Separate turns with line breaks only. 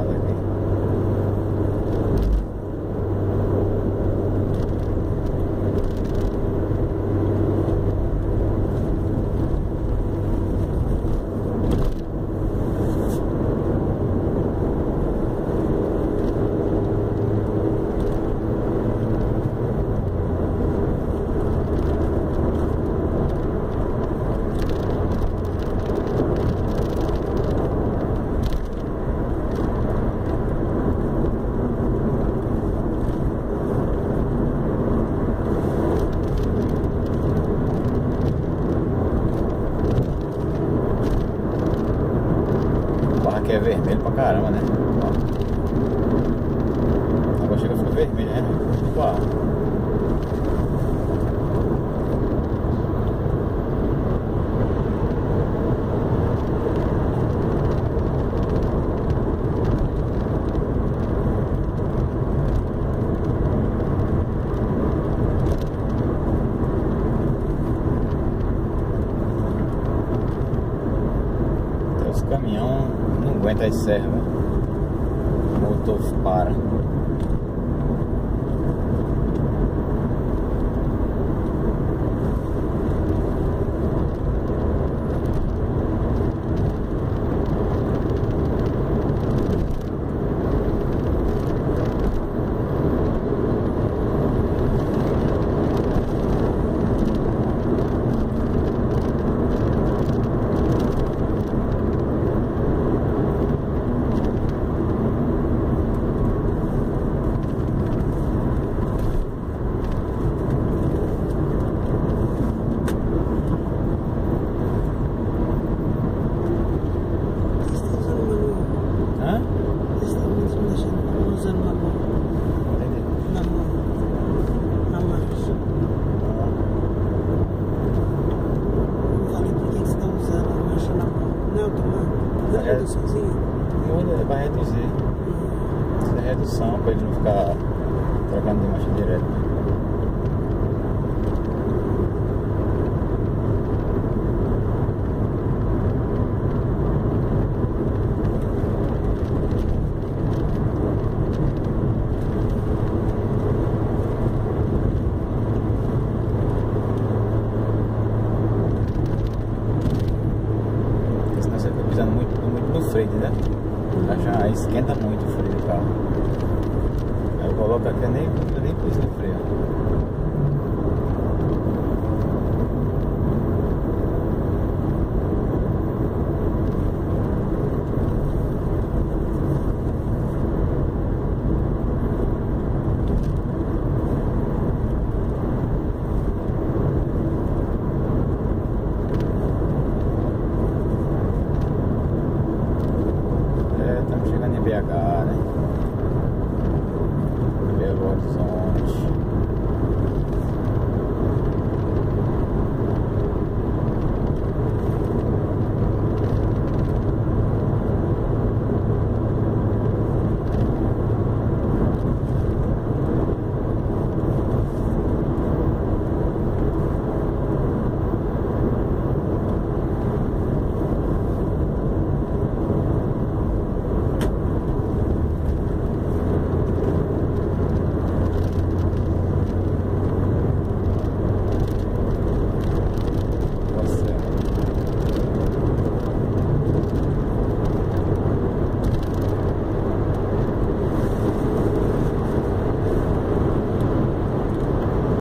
another day. é vermelho pra caramba, né? Ó. Agora chega a ficar vermelho, né? Tipo, Opa! Caminhão não aguenta as serras, o motor para.
reduçãozinha.
ele vai reduzir. Isso é redução para ele não ficar trocando de marcha direto. precisando é muito do freio, né? Tá já esquenta muito o freio do carro. Eu coloco aqui, nem, nem pus no freio.